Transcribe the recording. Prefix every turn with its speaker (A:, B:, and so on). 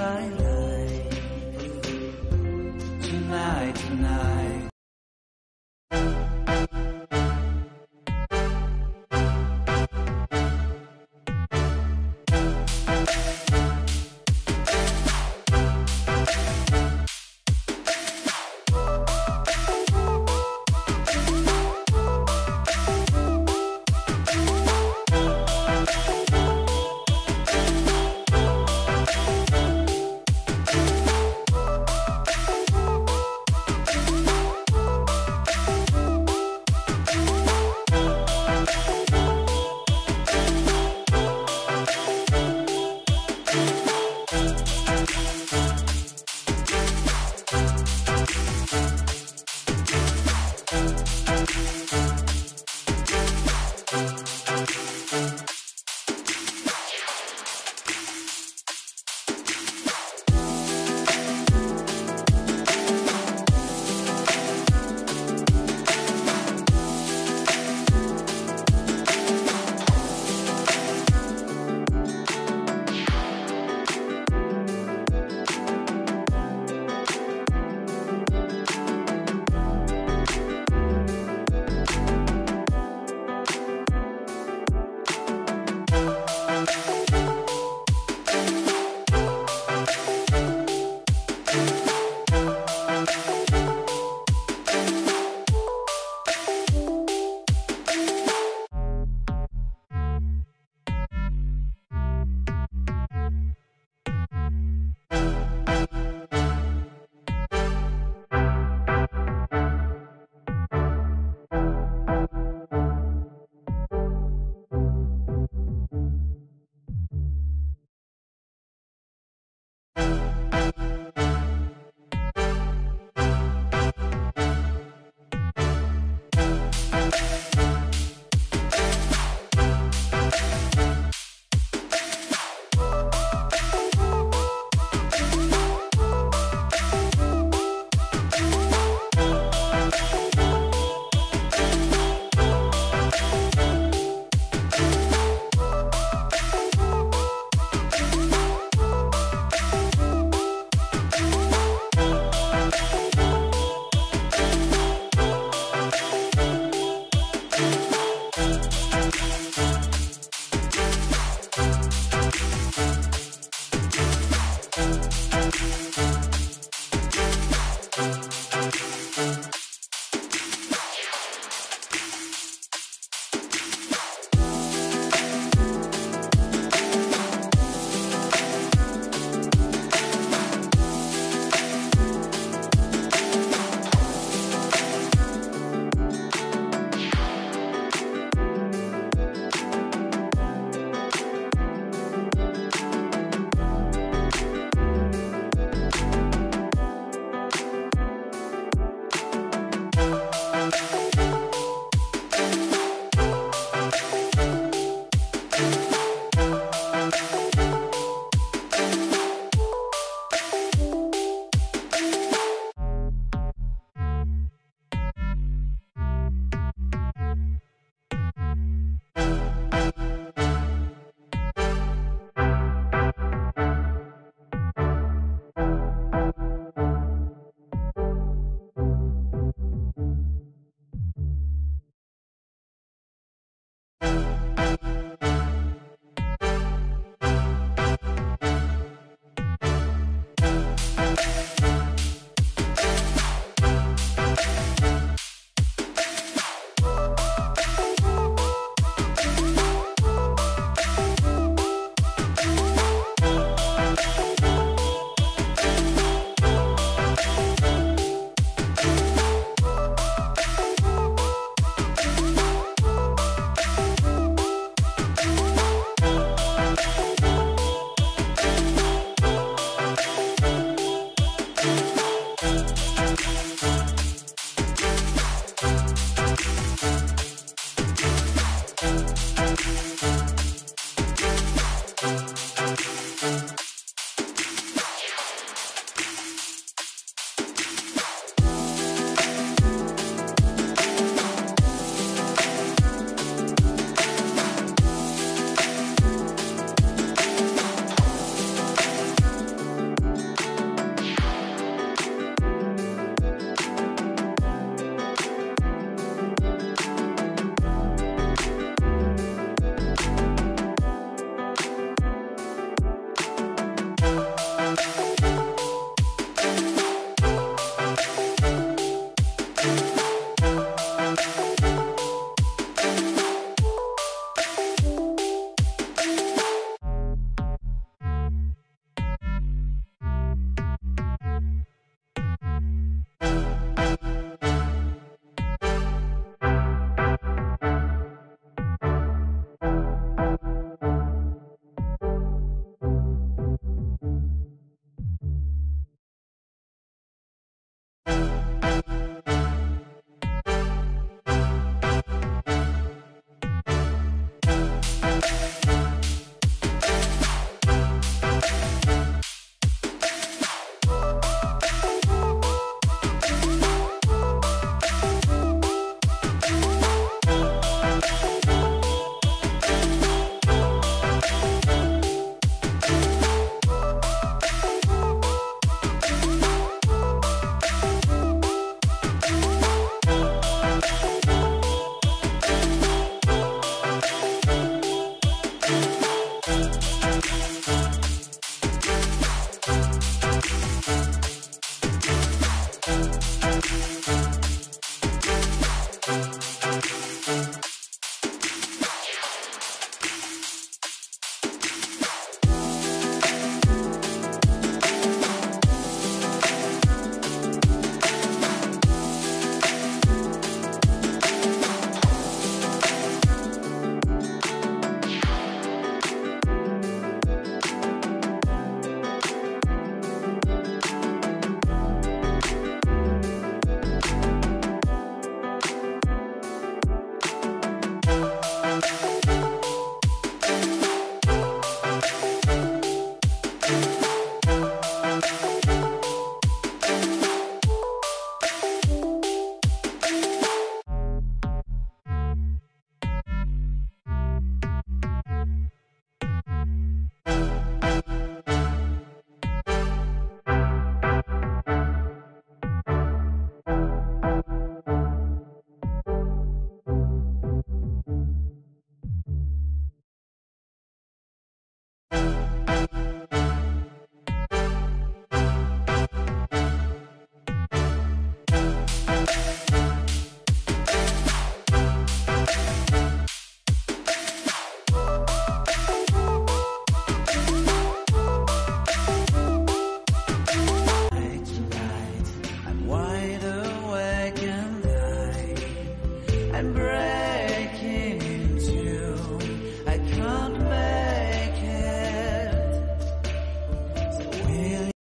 A: my life. Tonight, tonight.